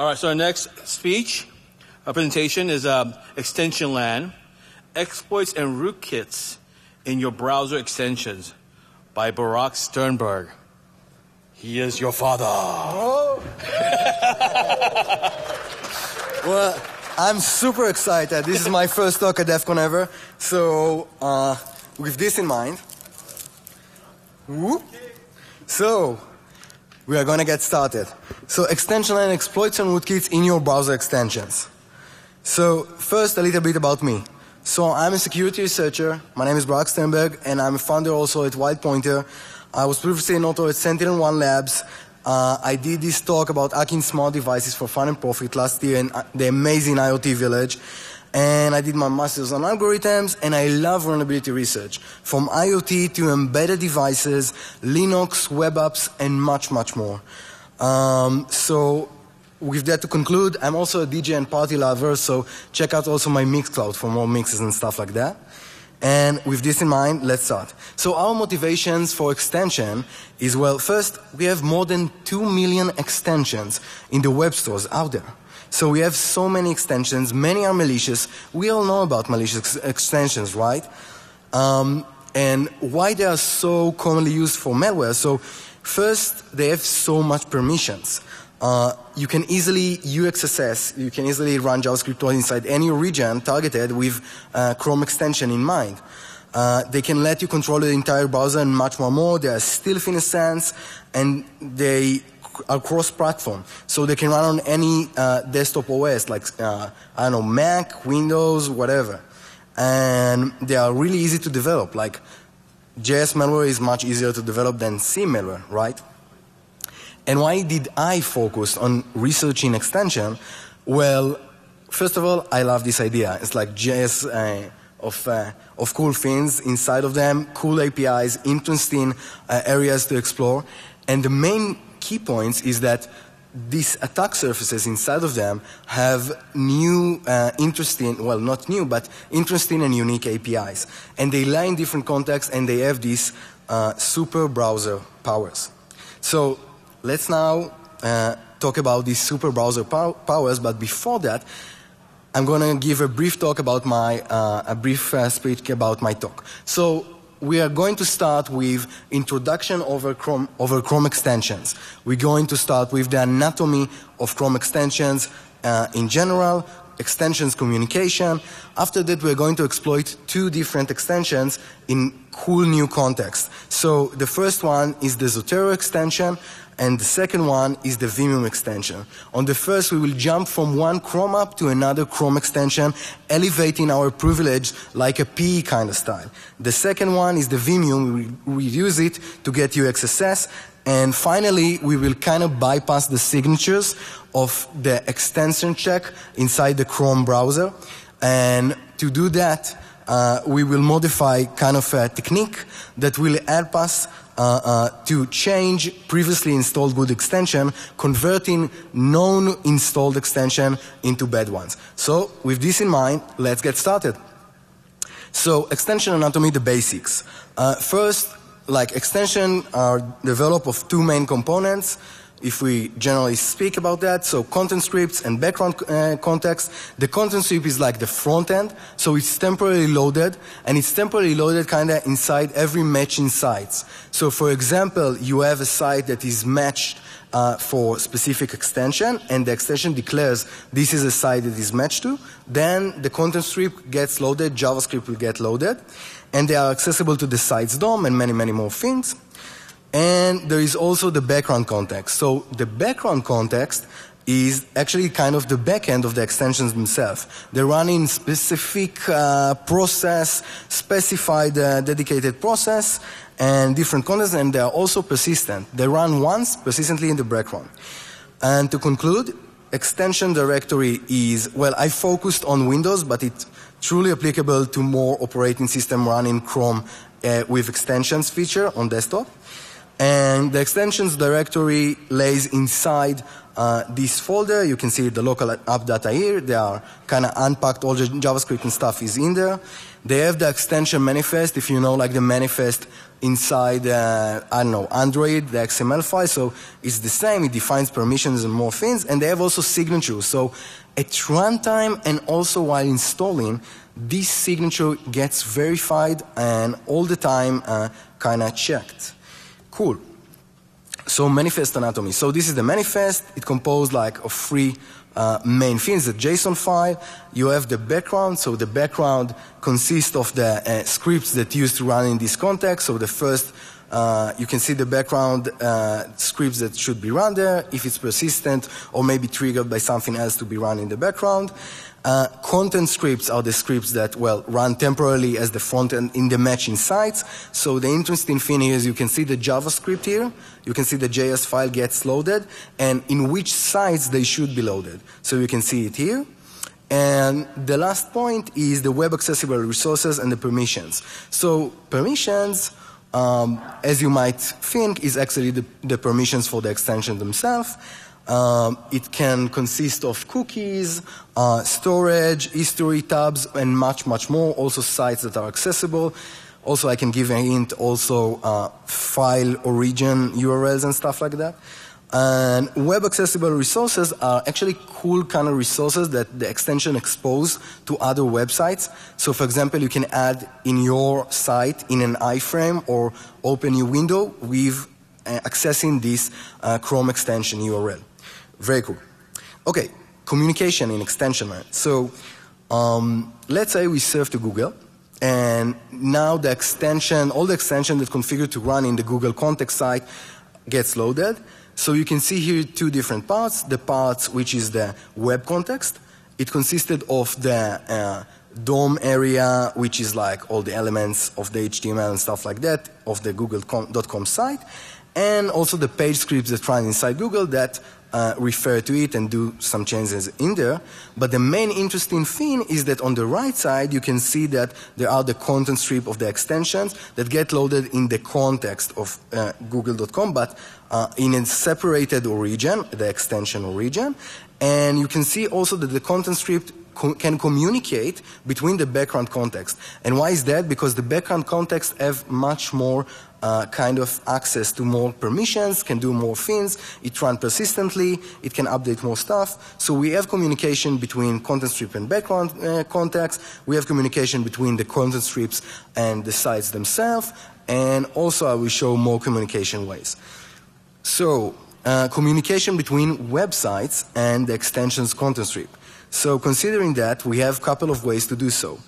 All right, so our next speech, our presentation is um, Extension LAN, Exploits and Rootkits in Your Browser Extensions by Barak Sternberg. He is your father. Oh. well, I'm super excited. This is my first talk at DEF CON ever. So, uh, with this in mind, whoop. so we are going to get started. So extension and exploits and rootkits in your browser extensions. So first a little bit about me. So I'm a security researcher. My name is Barak Sternberg and I'm a founder also at WildPointer. I was previously an author at Sentinel-1 Labs. Uh, I did this talk about hacking smart devices for fun and profit last year in uh, the amazing IoT village and I did my master's on algorithms, and I love vulnerability research. From IoT to embedded devices, Linux, web apps, and much, much more. Um, so with that to conclude, I'm also a DJ and party lover, so check out also my Mixcloud for more mixes and stuff like that. And with this in mind, let's start. So our motivations for extension is, well, first, we have more than 2 million extensions in the web stores out there. So we have so many extensions. Many are malicious. We all know about malicious ex extensions, right? Um, and why they are so commonly used for malware. So first, they have so much permissions. Uh, you can easily UXSS, you can easily run JavaScript inside any region targeted with uh, Chrome extension in mind. Uh, they can let you control the entire browser and much more more. They are still in a sense, and they are cross-platform, so they can run on any uh, desktop OS, like uh, I don't know, Mac, Windows, whatever, and they are really easy to develop. Like JS malware is much easier to develop than C malware, right? And why did I focus on researching extension? Well, first of all, I love this idea. It's like JS uh, of, uh, of cool things inside of them, cool APIs, interesting uh, areas to explore. And the main key points is that these attack surfaces inside of them have new, uh, interesting, well, not new, but interesting and unique APIs. And they lie in different contexts and they have these uh, super browser powers. So let's now uh, talk about these super browser pow powers, but before that, I'm going to give a brief talk about my, uh, a brief uh, speech about my talk. So we are going to start with introduction over Chrome, over Chrome extensions. We're going to start with the anatomy of Chrome extensions uh, in general, extensions communication. After that, we're going to exploit two different extensions in cool new context. So the first one is the Zotero extension, and the second one is the Vimium extension. On the first, we will jump from one Chrome app to another Chrome extension, elevating our privilege like a PE kind of style. The second one is the Vimium. We, we use it to get UXSS. And finally, we will kind of bypass the signatures of the extension check inside the Chrome browser. And to do that, uh, we will modify kind of a technique that will help us uh, uh, to change previously installed good extension, converting known installed extension into bad ones. So with this in mind, let's get started. So extension anatomy, the basics. Uh, first, like extension are developed of two main components if we generally speak about that. So content scripts and background uh, context. The content script is like the front end, so it's temporarily loaded, and it's temporarily loaded kind of inside every matching sites. So for example, you have a site that is matched uh, for specific extension, and the extension declares this is a site that is matched to. Then the content script gets loaded, JavaScript will get loaded, and they are accessible to the site's DOM and many, many more things. And there is also the background context. So the background context is actually kind of the back end of the extensions themselves. They run in specific uh, process, specified uh, dedicated process, and different contexts, and they are also persistent. They run once persistently in the background. And to conclude, extension directory is, well, I focused on Windows, but it's truly applicable to more operating system running Chrome uh, with extensions feature on desktop. And the extensions directory lays inside uh, this folder. You can see the local app data here. They are kind of unpacked. All the JavaScript and stuff is in there. They have the extension manifest. If you know, like the manifest inside, uh, I don't know, Android, the XML file. So it's the same. It defines permissions and more things. And they have also signatures. So at runtime and also while installing, this signature gets verified and all the time uh, kind of checked. Cool. So manifest anatomy. So this is the manifest. It composed like of three uh, main things, the JSON file. You have the background. So the background consists of the uh, scripts that used to run in this context. So the first, uh, you can see the background uh, scripts that should be run there, if it's persistent or maybe triggered by something else to be run in the background. Uh, content scripts are the scripts that, well, run temporarily as the front end in the matching sites. So the interesting thing here is you can see the JavaScript here. You can see the JS file gets loaded and in which sites they should be loaded. So you can see it here. And the last point is the web accessible resources and the permissions. So permissions, um, as you might think, is actually the, the permissions for the extension themselves. Um, it can consist of cookies, uh, storage, history tabs, and much, much more. Also sites that are accessible. Also, I can give a hint, also uh, file origin URLs and stuff like that. And web accessible resources are actually cool kind of resources that the extension expose to other websites. So for example, you can add in your site in an iframe or open new window with uh, accessing this uh, Chrome extension URL. Very cool. Okay, communication in extension So um, let's say we serve to Google, and now the extension, all the extension that's configured to run in the Google context site gets loaded. So you can see here two different parts. The part which is the web context. It consisted of the uh, DOM area, which is like all the elements of the HTML and stuff like that of the google.com site, and also the page scripts that run inside Google that uh, refer to it and do some changes in there. But the main interesting thing is that on the right side, you can see that there are the content strip of the extensions that get loaded in the context of uh, google.com, but uh, in a separated origin, the extension origin. And you can see also that the content strip can communicate between the background context. And why is that? Because the background context have much more uh, kind of access to more permissions, can do more things, it runs persistently, it can update more stuff. So we have communication between content strip and background uh, context, we have communication between the content strips and the sites themselves, and also I will show more communication ways. So, uh, communication between websites and the extensions content strip. So considering that, we have a couple of ways to do so.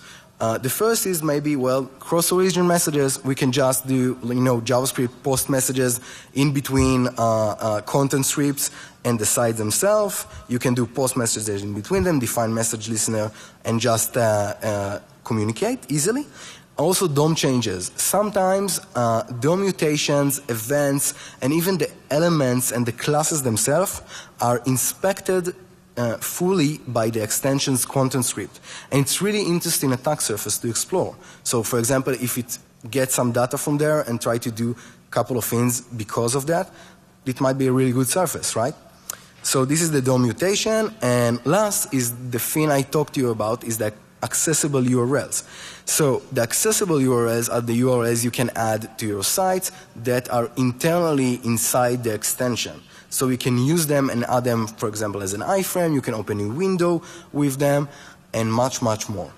Uh, the first is maybe, well, cross-origin messages. We can just do, you know, JavaScript post messages in between uh, uh, content scripts and the sites themselves. You can do post messages in between them, define message listener, and just uh, uh, communicate easily. Also, DOM changes. Sometimes DOM mutations, events, and even the elements and the classes themselves are inspected uh, fully by the extension's content script. And it's really interesting attack surface to explore. So for example, if it gets some data from there and try to do a couple of things because of that, it might be a really good surface, right? So this is the DOM mutation. And last is the thing I talked to you about is the accessible URLs. So the accessible URLs are the URLs you can add to your site that are internally inside the extension. So you can use them and add them, for example, as an iframe. You can open a window with them and much, much more.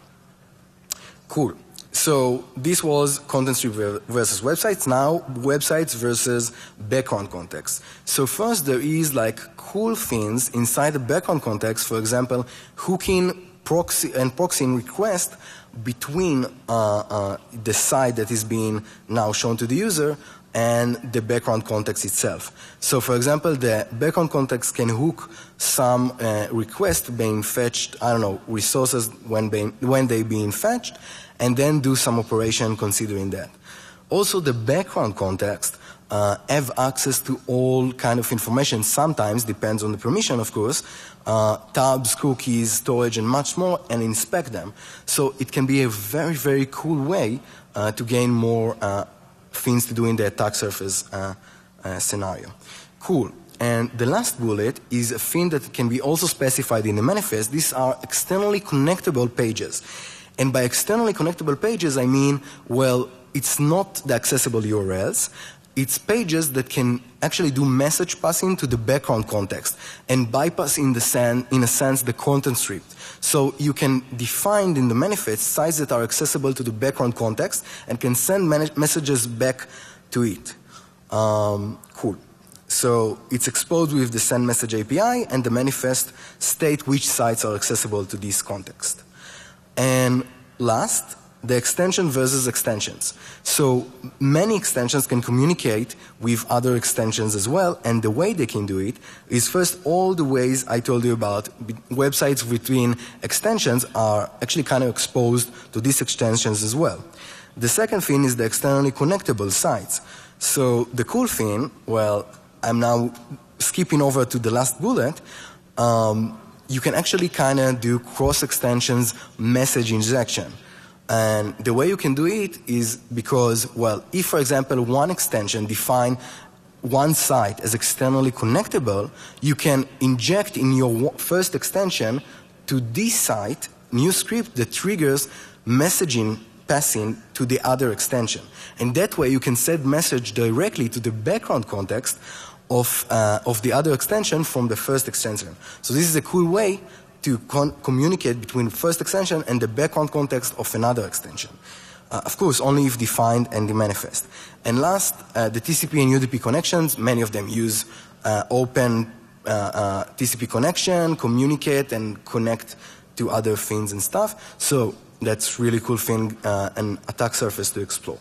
Cool. So this was content strip versus websites. Now websites versus background context. So first there is like cool things inside the background context. For example, hooking proxy and proxying request between uh, uh, the site that is being now shown to the user and the background context itself. So for example, the background context can hook some uh, request being fetched, I don't know, resources when, being, when they being fetched, and then do some operation considering that. Also, the background context uh, have access to all kind of information. Sometimes depends on the permission, of course. Uh, tabs, cookies, storage, and much more, and inspect them. So it can be a very, very cool way uh, to gain more uh, things to do in the attack surface uh, uh, scenario. Cool. And the last bullet is a thing that can be also specified in the manifest. These are externally connectable pages. And by externally connectable pages, I mean, well, it's not the accessible URLs. It's pages that can actually do message passing to the background context and bypass in, the sen- in a sense the content script. So you can define in the manifest sites that are accessible to the background context and can send messages back to it. Um, cool. So it's exposed with the send message API and the manifest state which sites are accessible to this context. And last, the extension versus extensions. So many extensions can communicate with other extensions as well, and the way they can do it is first all the ways I told you about websites between extensions are actually kind of exposed to these extensions as well. The second thing is the externally connectable sites. So the cool thing, well, I'm now skipping over to the last bullet. Um, you can actually kind of do cross extensions message injection. And the way you can do it is because, well, if for example one extension define one site as externally connectable, you can inject in your first extension to this site new script that triggers messaging passing to the other extension. And that way you can send message directly to the background context of, uh, of the other extension from the first extension. So this is a cool way to communicate between first extension and the background context of another extension. Uh, of course, only if defined and the manifest. And last, uh, the TCP and UDP connections, many of them use uh, open uh, uh, TCP connection, communicate and connect to other things and stuff. So that's really cool thing, uh, an attack surface to explore.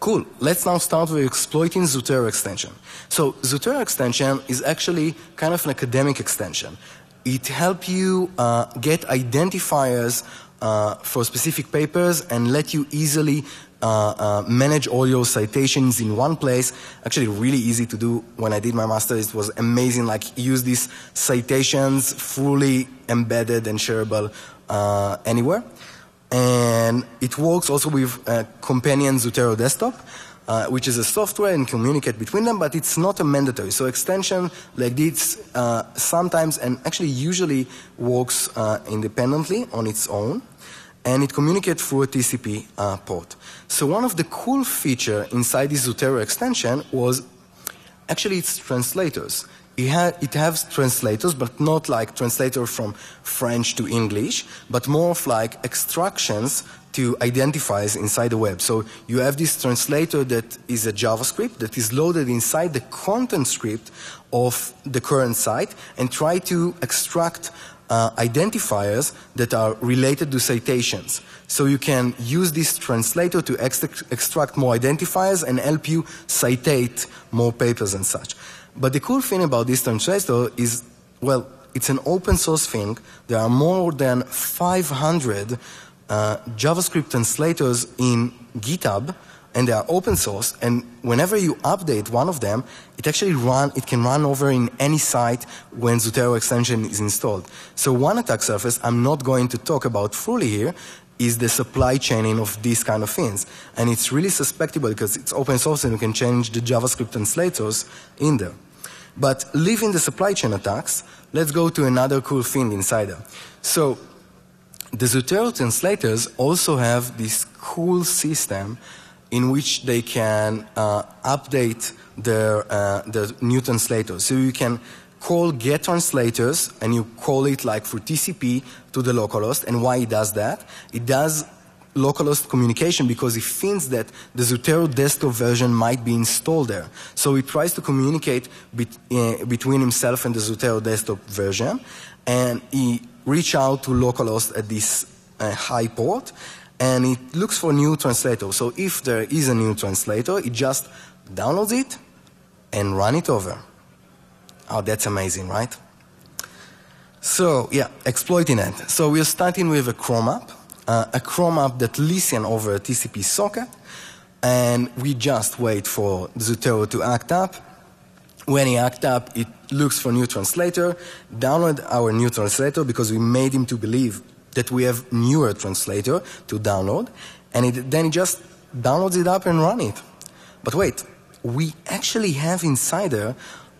Cool. Let's now start with exploiting Zotero extension. So Zotero extension is actually kind of an academic extension. It helps you uh, get identifiers uh, for specific papers and let you easily uh, uh, manage all your citations in one place. Actually, really easy to do. When I did my master's, it was amazing. Like, use these citations fully embedded and shareable uh, anywhere. And it works also with uh, Companion Zotero Desktop, uh, which is a software and communicate between them, but it's not a mandatory. So extension like this uh, sometimes and actually usually works uh, independently on its own, and it communicates through a TCP uh, port. So one of the cool feature inside this Zotero extension was actually its translators. It, ha it has translators, but not like translator from French to English, but more of like extractions to identifiers inside the web. So you have this translator that is a JavaScript that is loaded inside the content script of the current site and try to extract uh, identifiers that are related to citations. So you can use this translator to ex extract more identifiers and help you citate more papers and such. But the cool thing about this translator is, well, it's an open source thing. There are more than 500 uh, JavaScript translators in GitHub, and they are open source. And whenever you update one of them, it actually run. It can run over in any site when Zotero extension is installed. So one attack surface I'm not going to talk about fully here is the supply chaining of these kind of things. And it's really suspectable because it's open source and you can change the JavaScript translators in there. But leaving the supply chain attacks, let's go to another cool thing inside there. So the Zotero translators also have this cool system in which they can uh, update their, uh, the new translators. So you can call get translators and you call it like for TCP to the localhost. And why it does that? It does localhost communication because it thinks that the Zotero desktop version might be installed there. So he tries to communicate be, uh, between himself and the Zotero desktop version, and he reach out to localhost at this uh, high port, and it looks for new translator. So if there is a new translator, it just downloads it and run it over. Oh, that's amazing, right? So yeah, exploiting it. So we're starting with a Chrome app uh, a Chrome app that listens over a TCP socket, and we just wait for Zotero to act up. When he act up, it looks for new translator, download our new translator because we made him to believe that we have newer translator to download, and it, then he just downloads it up and run it. But wait, we actually have inside there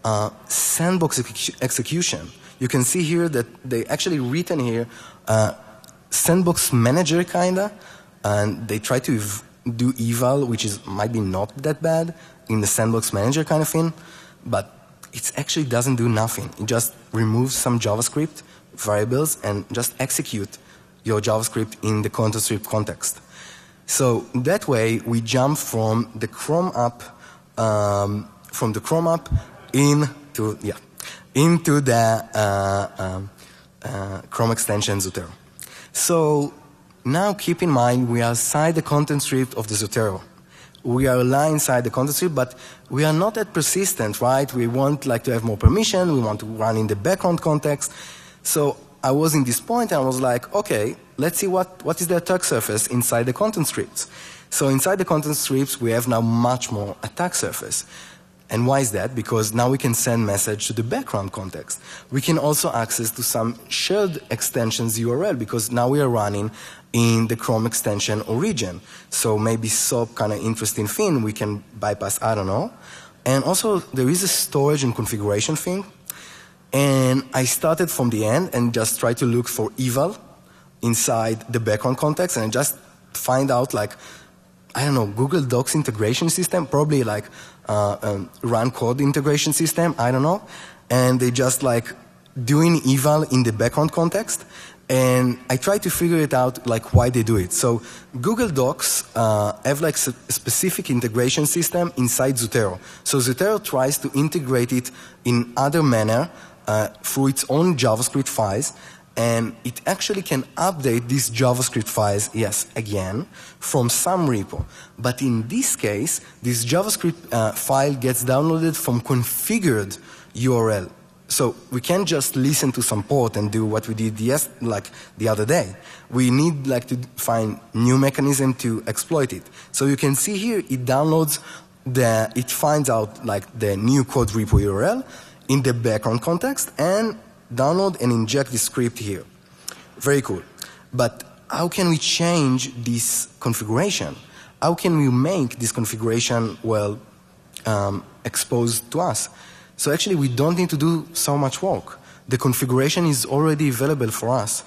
uh, sandbox execu- execution. You can see here that they actually written here uh, sandbox manager kinda, and they try to ev- do eval, which is might be not that bad in the sandbox manager kind of thing, but it actually doesn't do nothing. It just removes some JavaScript variables and just execute your JavaScript in the content strip context. So that way we jump from the Chrome app, um, from the Chrome app into yeah, into the uh, um, uh, Chrome extension Zotero. So now keep in mind we are inside the content strip of the Zotero. We are aligned inside the content strip, but we are not that persistent, right? We want like to have more permission. We want to run in the background context. So I was in this point and I was like, okay, let's see what, what is the attack surface inside the content strips. So inside the content strips, we have now much more attack surface. And why is that? Because now we can send message to the background context. We can also access to some shared extensions URL because now we are running in the Chrome extension origin. So maybe SOAP kind of interesting thing we can bypass, I don't know. And also there is a storage and configuration thing. And I started from the end and just tried to look for eval inside the background context and just find out like, I don't know, Google Docs integration system, probably like uh, um, run code integration system, I don't know. And they just like doing eval in the background context. And I try to figure it out like why they do it. So Google Docs uh, have like a specific integration system inside Zotero. So Zotero tries to integrate it in other manner uh, through its own JavaScript files and it actually can update these JavaScript files, yes, again, from some repo. But in this case, this JavaScript uh, file gets downloaded from configured URL. So we can't just listen to some port and do what we did yes, like the other day. We need like to find new mechanism to exploit it. So you can see here it downloads the, it finds out like the new code repo URL in the background context and download and inject the script here. Very cool. But how can we change this configuration? How can we make this configuration, well, um, exposed to us? So actually, we don't need to do so much work. The configuration is already available for us.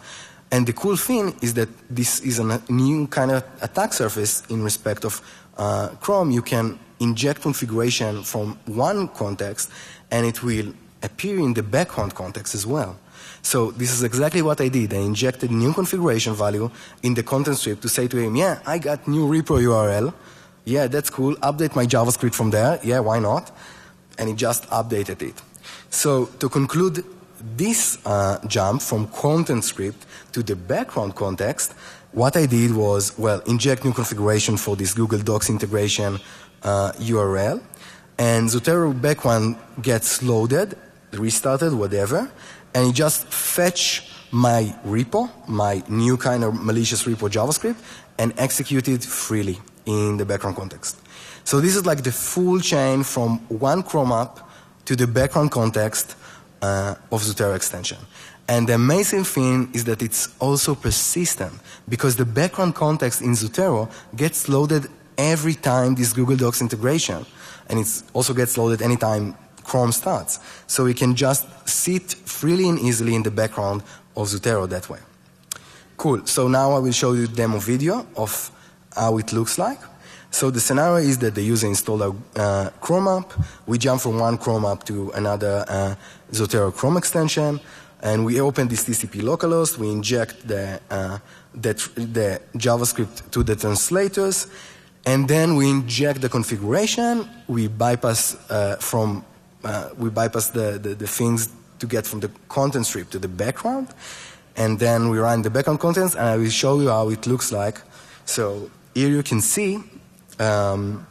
And the cool thing is that this is a new kind of attack surface in respect of uh, Chrome. You can inject configuration from one context and it will appear in the background context as well. So this is exactly what I did. I injected new configuration value in the content strip to say to him, yeah, I got new repo URL. Yeah, that's cool. Update my JavaScript from there. Yeah, why not? And he just updated it. So to conclude this uh, jump from content script to the background context, what I did was, well, inject new configuration for this Google Docs integration uh, URL. And Zotero background gets loaded restarted, whatever, and it just fetch my repo, my new kind of malicious repo JavaScript, and execute it freely in the background context. So this is like the full chain from one Chrome app to the background context uh, of Zotero extension. And the amazing thing is that it's also persistent because the background context in Zotero gets loaded every time this Google Docs integration. And it also gets loaded anytime Chrome starts. So we can just sit freely and easily in the background of Zotero that way. Cool. So now I will show you demo video of how it looks like. So the scenario is that the user installed a uh, Chrome app. We jump from one Chrome app to another uh, Zotero Chrome extension, and we open this TCP localhost. We inject the, uh, the, the JavaScript to the translators, and then we inject the configuration. We bypass uh, from uh, we bypass the, the, the, things to get from the content strip to the background. And then we run the background contents, and I will show you how it looks like. So here you can see, um,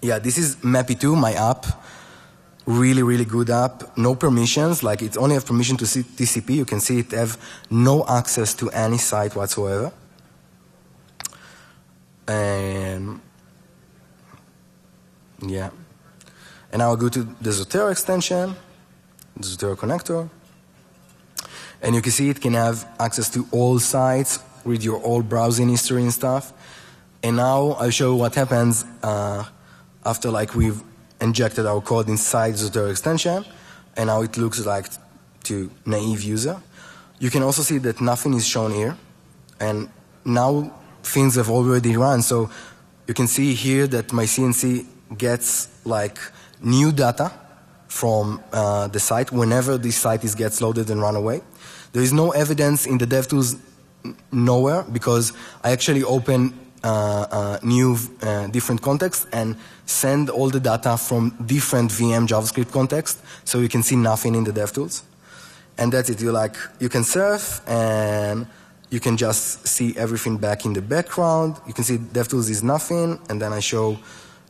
yeah, this is Mappy2, my app. Really, really good app. No permissions, like it only have permission to see TCP. You can see it have no access to any site whatsoever. And yeah. And now I'll go to the Zotero extension, the Zotero connector. And you can see it can have access to all sites, read your all browsing history and stuff. And now I'll show what happens uh, after like we've injected our code inside Zotero extension and now it looks like to naive user. You can also see that nothing is shown here and now things have already run. So you can see here that my CNC gets like new data from uh, the site whenever this site is gets loaded and run away. There is no evidence in the DevTools nowhere because I actually open uh, uh, new uh, different contexts and send all the data from different VM JavaScript context so you can see nothing in the DevTools. And that's it. You like you can surf and you can just see everything back in the background. You can see DevTools is nothing, and then I show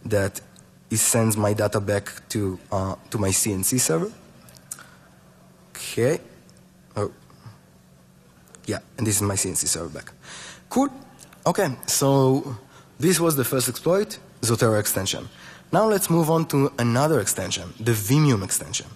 that it sends my data back to, uh, to my CNC server. Okay. Oh. Yeah, and this is my CNC server back. Cool. Okay, so this was the first exploit, Zotero extension. Now let's move on to another extension, the Vimium extension.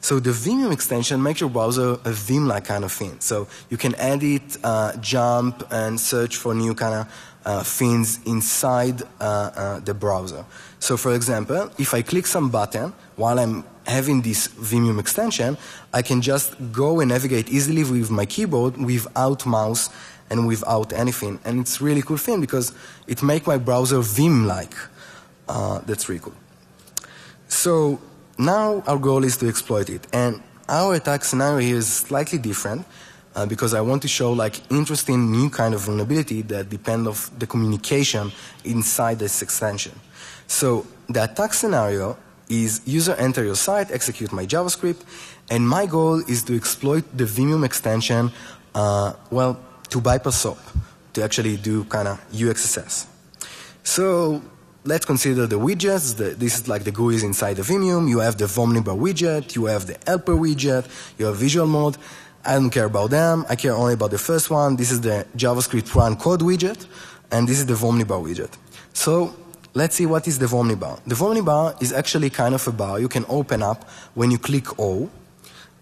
So the Vimium extension makes your browser a Vim-like kind of thing. So you can edit, uh, jump, and search for new kind of uh, things inside uh, uh, the browser. So for example, if I click some button while I'm having this Vimium extension, I can just go and navigate easily with my keyboard without mouse and without anything. And it's really cool thing because it makes my browser Vim-like. Uh, that's really cool. So now our goal is to exploit it. And our attack scenario here is slightly different uh, because I want to show like interesting new kind of vulnerability that depend of the communication inside this extension. So the attack scenario is user enter your site, execute my JavaScript, and my goal is to exploit the Vimium extension, uh, well, to bypass SOAP, to actually do kind of UXSS. So let's consider the widgets. The, this is like the GUIs inside the Vimium. You have the Vomnibar widget, you have the helper widget, you have visual mode. I don't care about them. I care only about the first one. This is the JavaScript run code widget, and this is the Vomnibar widget. So let's see what is the Vomni bar. The Vomni bar is actually kind of a bar you can open up when you click O,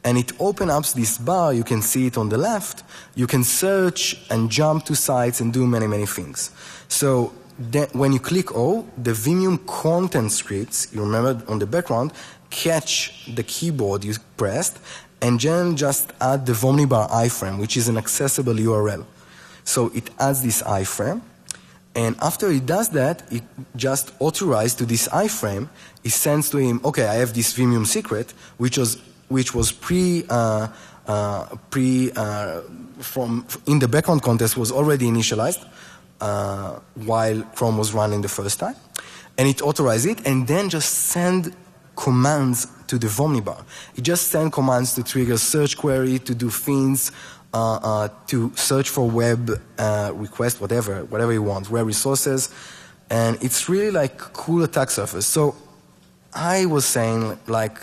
and it opens up this bar. You can see it on the left. You can search and jump to sites and do many, many things. So when you click O, the Vimium content scripts, you remember on the background, catch the keyboard you pressed and then just add the Vomnibar iframe, which is an accessible URL. So it adds this iframe and after he does that, it just authorized to this iframe. It sends to him, okay, I have this Vimium secret, which was which was pre uh, uh, pre uh, from in the background context was already initialized uh, while Chrome was running the first time, and it authorized it, and then just send commands to the Vomnibar. It just send commands to trigger search query to do things to search for web uh, request, whatever, whatever you want, web resources, and it's really like cool attack surface. So I was saying like,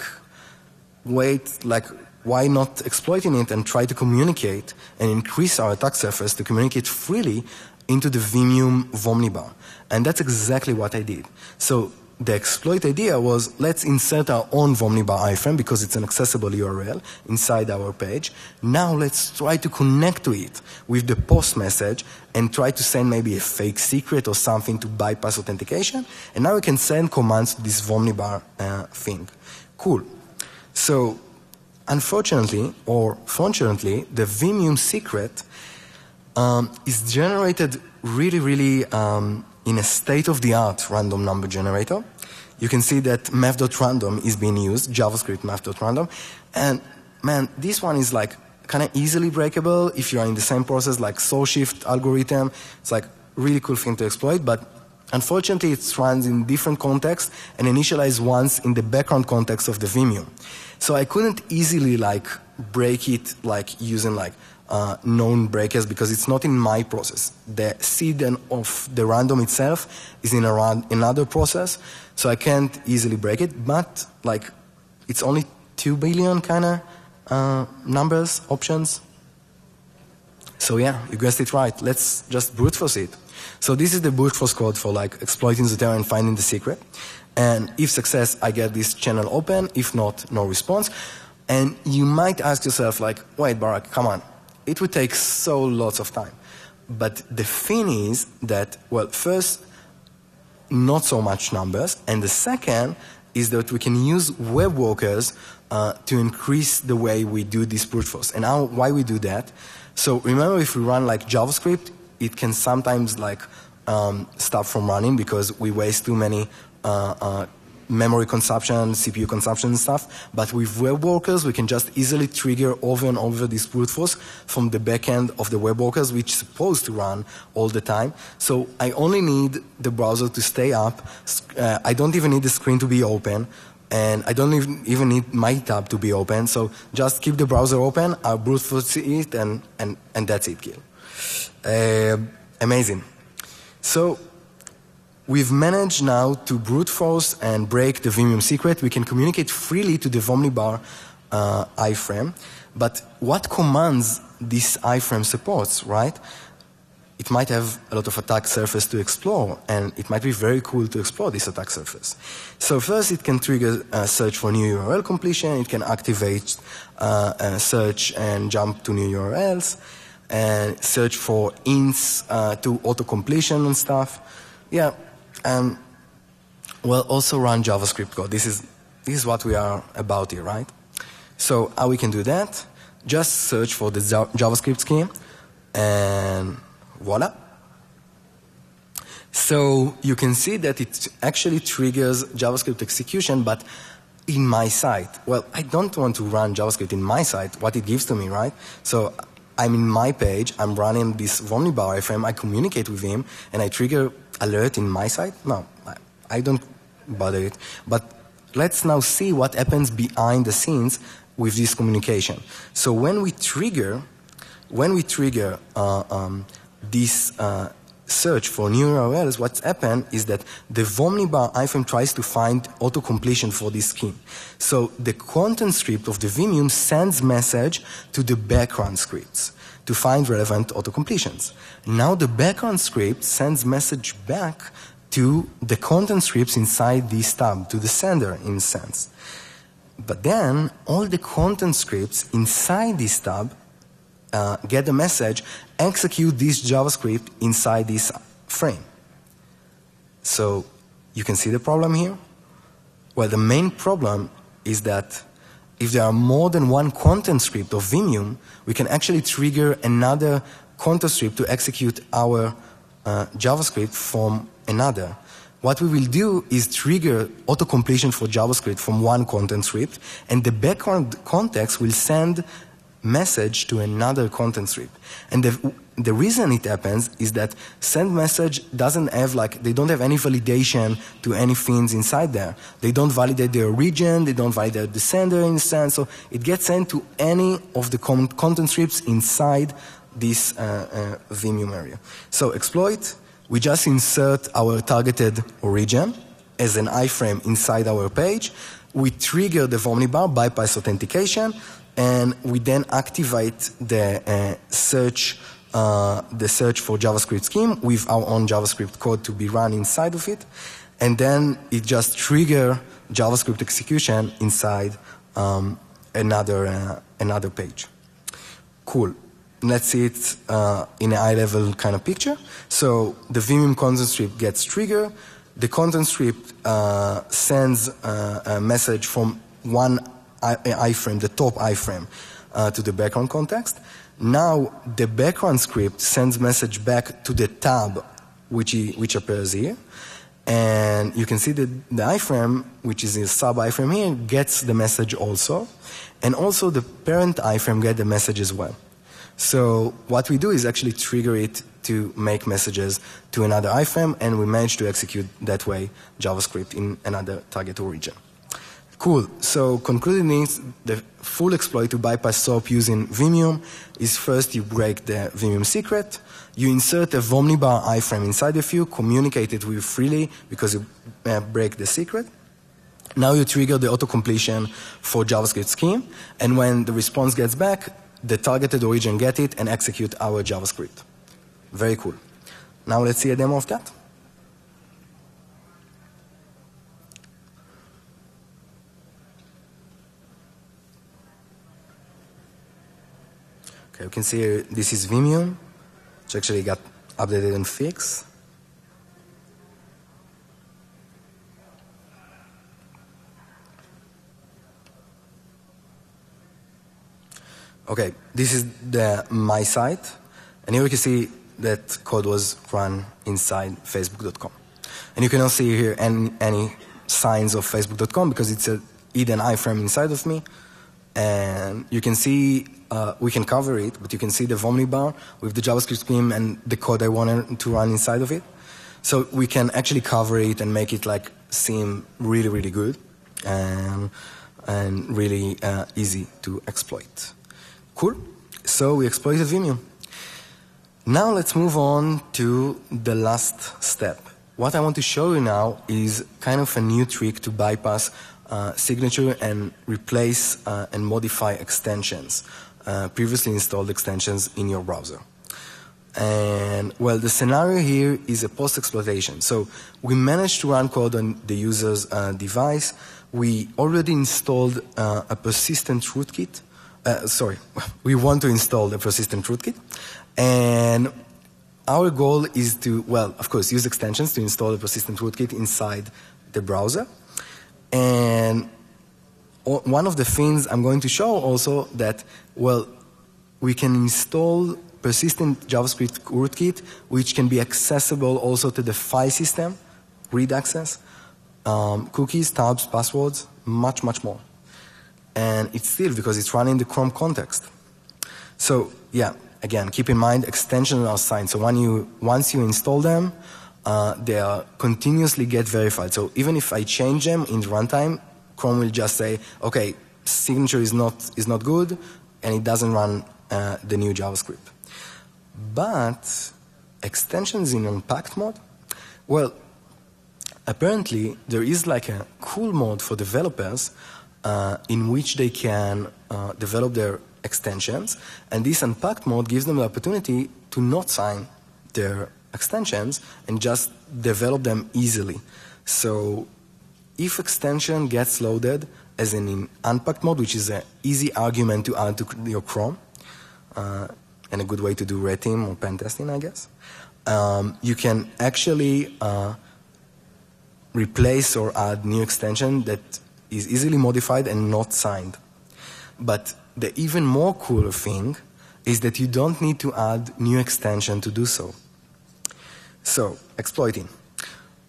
wait, like why not exploiting it and try to communicate and increase our attack surface to communicate freely into the Vimium Vomnibar. And that's exactly what I did. So the exploit idea was let's insert our own Vomnibar iframe because it's an accessible URL inside our page. Now let's try to connect to it with the post message and try to send maybe a fake secret or something to bypass authentication. And now we can send commands to this Vomnibar uh, thing. Cool. So unfortunately or fortunately, the Vimium secret um, is generated really, really um, in a state-of-the-art random number generator. You can see that math.random is being used, JavaScript math.random. And man, this one is like kind of easily breakable if you are in the same process like SourceShift algorithm. It's like really cool thing to exploit, but unfortunately it runs in different contexts and initialized once in the background context of the Vimium. So I couldn't easily like break it like using like uh, known breakers because it's not in my process. The seed of the random itself is in a another process, so I can't easily break it. But like, it's only two billion kind of uh, numbers options. So yeah, you guessed it right. Let's just brute force it. So this is the brute force code for like exploiting Zotero and finding the secret. And if success, I get this channel open. If not, no response. And you might ask yourself like, wait, Barak, come on it would take so lots of time. But the thing is that, well, first, not so much numbers, and the second, is that we can use web workers uh, to increase the way we do this brute force. And now, why we do that? So remember, if we run like JavaScript, it can sometimes like um, stop from running because we waste too many uh, uh, memory consumption, CPU consumption and stuff. But with web workers, we can just easily trigger over and over this brute force from the backend of the web workers, which is supposed to run all the time. So I only need the browser to stay up. Uh, I don't even need the screen to be open. And I don't even need my tab to be open. So just keep the browser open, I'll brute force it, and, and, and that's it, Gil. Uh, amazing. So We've managed now to brute force and break the Vimium secret. We can communicate freely to the Vomnibar uh, iframe. But what commands this iframe supports, right? It might have a lot of attack surface to explore, and it might be very cool to explore this attack surface. So first, it can trigger a search for new URL completion. It can activate uh, a search and jump to new URLs, and search for ints uh, to auto completion and stuff. Yeah, um, well, also run JavaScript code. This is, this is what we are about here, right? So how we can do that? Just search for the JavaScript scheme and voila. So you can see that it actually triggers JavaScript execution, but in my site. Well, I don't want to run JavaScript in my site, what it gives to me, right? So I'm in my page, I'm running this Vomnibar iframe, I communicate with him, and I trigger alert in my side? No, I don't bother it. But let's now see what happens behind the scenes with this communication. So when we trigger, when we trigger uh, um, this uh, search for new URLs, what's happened is that the Vomnibar iframe tries to find auto-completion for this scheme. So the content script of the Vimium sends message to the background scripts to find relevant auto-completions. Now the background script sends message back to the content scripts inside this tab, to the sender in sense. But then all the content scripts inside this tab uh, get the message, execute this JavaScript inside this frame. So you can see the problem here? Well, the main problem is that if there are more than one content script of Vimium, we can actually trigger another content script to execute our uh, JavaScript from another. What we will do is trigger auto-completion for JavaScript from one content script, and the background context will send message to another content script. And the, the reason it happens is that send message doesn't have like, they don't have any validation to any things inside there. They don't validate the origin, they don't validate the sender instance, so it gets sent to any of the content scripts inside this uh, uh, Vimium area. So exploit, we just insert our targeted origin as an iframe inside our page. We trigger the Vomnibar bypass authentication, and we then activate the uh, search uh, the search for JavaScript scheme with our own JavaScript code to be run inside of it, and then it just trigger JavaScript execution inside um, another uh, another page. Cool. Let's see it uh, in a high-level kind of picture. So the Vimium content script gets triggered. The content script uh, sends uh, a message from one iframe, the top iframe, uh, to the background context. Now the background script sends message back to the tab which, which appears here. And you can see that the iframe, which is a sub iframe here, gets the message also. And also the parent iframe get the message as well. So what we do is actually trigger it to make messages to another iframe, and we manage to execute that way JavaScript in another target origin. Cool. So concluding is the full exploit to bypass SOAP using Vimium is first you break the Vimium secret, you insert a Vomnibar iframe inside of you, communicate it with you freely because you uh, break the secret. Now you trigger the auto-completion for JavaScript scheme, and when the response gets back, the targeted origin get it and execute our JavaScript. Very cool. Now let's see a demo of that. Okay, you can see here, this is Vimeo, which actually got updated and fixed. Okay, this is the my site, and here you can see that code was run inside facebook.com. And you cannot see here any, any signs of facebook.com because it's a hidden iframe inside of me. And you can see uh, we can cover it, but you can see the Vomni bar with the JavaScript scheme and the code I wanted to run inside of it. So we can actually cover it and make it like seem really, really good and, and really uh, easy to exploit. Cool. So we exploited Vimeo. Now let's move on to the last step. What I want to show you now is kind of a new trick to bypass uh, signature and replace uh, and modify extensions, uh, previously installed extensions in your browser. And well, the scenario here is a post exploitation. So we managed to run code on the user's uh, device. We already installed uh, a persistent rootkit. Uh, sorry, we want to install a persistent rootkit. And our goal is to, well, of course, use extensions to install a persistent rootkit inside the browser. And one of the things I'm going to show also that, well, we can install persistent JavaScript rootkit, which can be accessible also to the file system, read access, um, cookies, tabs, passwords, much, much more. And it's still because it's running the Chrome context. So, yeah, again, keep in mind extensions are signed. So when you, once you install them, uh, they are continuously get verified. So even if I change them in runtime, Chrome will just say, okay, signature is not, is not good, and it doesn't run uh, the new JavaScript. But extensions in unpacked mode, well, apparently there is like a cool mode for developers uh, in which they can uh, develop their extensions, and this unpacked mode gives them the opportunity to not sign their extensions and just develop them easily. So if extension gets loaded as in, in unpacked mode, which is an easy argument to add to your Chrome, uh, and a good way to do red team or pen testing, I guess, um, you can actually uh, replace or add new extension that is easily modified and not signed. But the even more cooler thing is that you don't need to add new extension to do so. So, exploiting.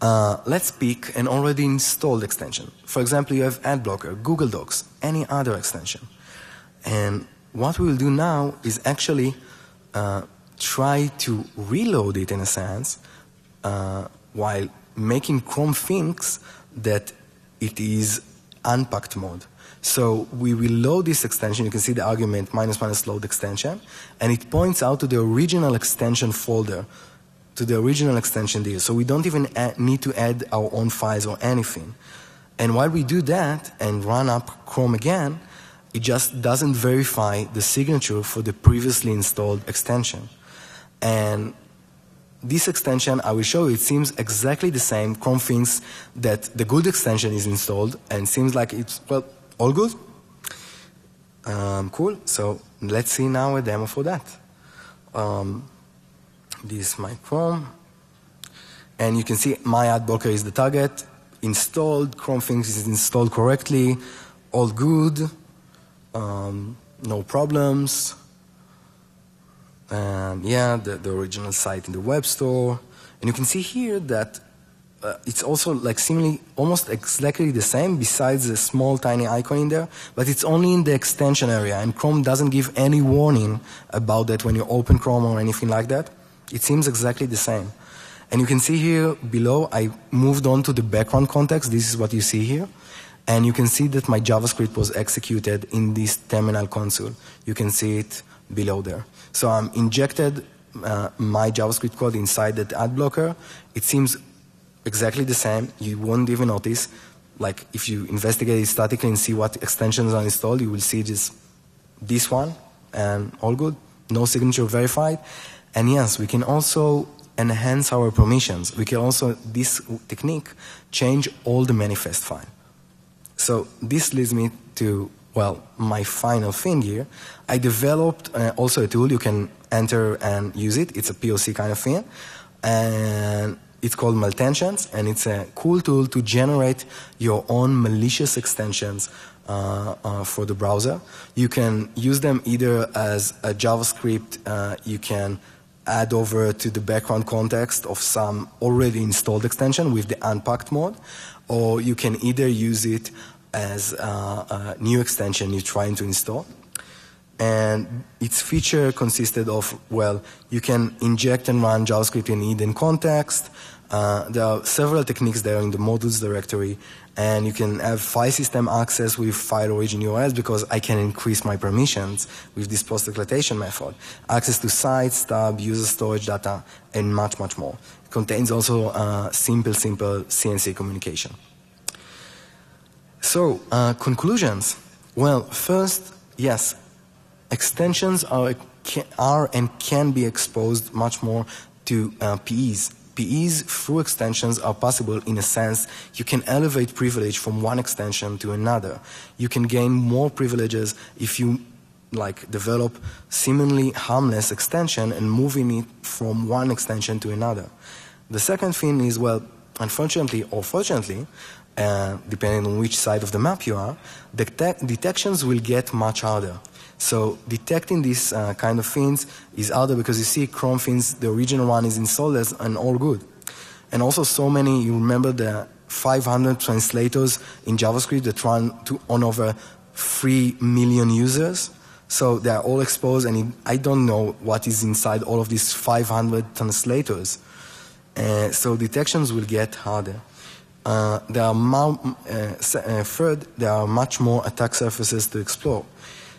Uh, let's pick an already installed extension. For example, you have AdBlocker, Google Docs, any other extension. And what we will do now is actually uh, try to reload it in a sense uh, while making Chrome thinks that it is unpacked mode. So we will load this extension. You can see the argument minus minus load extension, and it points out to the original extension folder, to the original extension deal. So we don't even add, need to add our own files or anything. And while we do that and run up Chrome again, it just doesn't verify the signature for the previously installed extension. And this extension, I will show you, it seems exactly the same. Chrome thinks that the good extension is installed and seems like it's, well, all good? Um, cool. So let's see now a demo for that. Um, this is my Chrome. And you can see my ad blocker is the target. Installed, Chrome thinks it's installed correctly. All good. Um, no problems. And yeah, the, the original site in the web store. And you can see here that uh, it's also like seemingly almost exactly the same besides a small tiny icon in there, but it's only in the extension area and Chrome doesn't give any warning about that when you open Chrome or anything like that. It seems exactly the same. And you can see here below, I moved on to the background context. This is what you see here. And you can see that my JavaScript was executed in this terminal console. You can see it below there. So I'm injected uh, my JavaScript code inside that ad blocker. It seems exactly the same. You won't even notice. Like if you investigate it statically and see what extensions are installed, you will see just this one and all good. No signature verified. And yes, we can also enhance our permissions. We can also, this technique, change all the manifest file. So this leads me to, well, my final thing here. I developed uh, also a tool you can enter and use it. It's a POC kind of thing. And It's called Maltensions, and it's a cool tool to generate your own malicious extensions uh, uh, for the browser. You can use them either as a JavaScript, uh, you can add over to the background context of some already installed extension with the unpacked mode, or you can either use it as a, a new extension you're trying to install. And its feature consisted of, well, you can inject and run JavaScript in hidden context. Uh, there are several techniques there in the modules directory, and you can have file system access with file origin URLs because I can increase my permissions with this post-declaration method. Access to sites, tab, user storage data, and much, much more. It contains also uh, simple, simple CNC communication. So, uh, conclusions. Well, first, yes, extensions are, are and can be exposed much more to uh, PEs. PEs through extensions are possible in a sense you can elevate privilege from one extension to another. You can gain more privileges if you like develop seemingly harmless extension and moving it from one extension to another. The second thing is well, unfortunately or fortunately, uh, depending on which side of the map you are, the detections will get much harder. So detecting these uh, kind of things is harder because you see Chrome things, the original one is installed as, and all good. And also so many, you remember the 500 translators in JavaScript that run to, on over 3 million users. So they are all exposed and it, I don't know what is inside all of these 500 translators. Uh, so detections will get harder. Uh, there are uh, uh, third, there are much more attack surfaces to explore.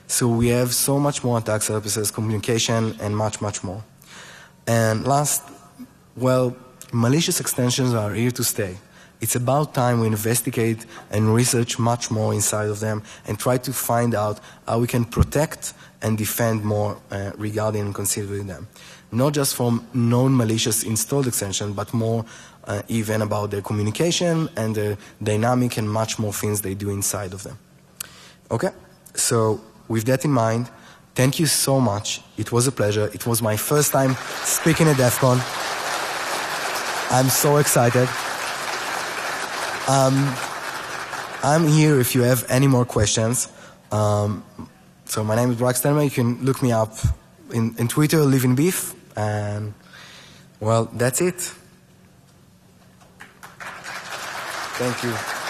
So we have so much more attack surfaces, communication, and much, much more. And last, well, malicious extensions are here to stay. It's about time we investigate and research much more inside of them and try to find out how we can protect and defend more uh, regarding and considering them. Not just from non-malicious installed extension, but more uh, even about their communication and the dynamic and much more things they do inside of them. Okay, so with that in mind, thank you so much. It was a pleasure. It was my first time speaking at DEF CON. I'm so excited. Um, I'm here if you have any more questions. Um, so my name is Barak Sternberg. You can look me up in, in Twitter, Living Beef, and well, that's it. Thank you.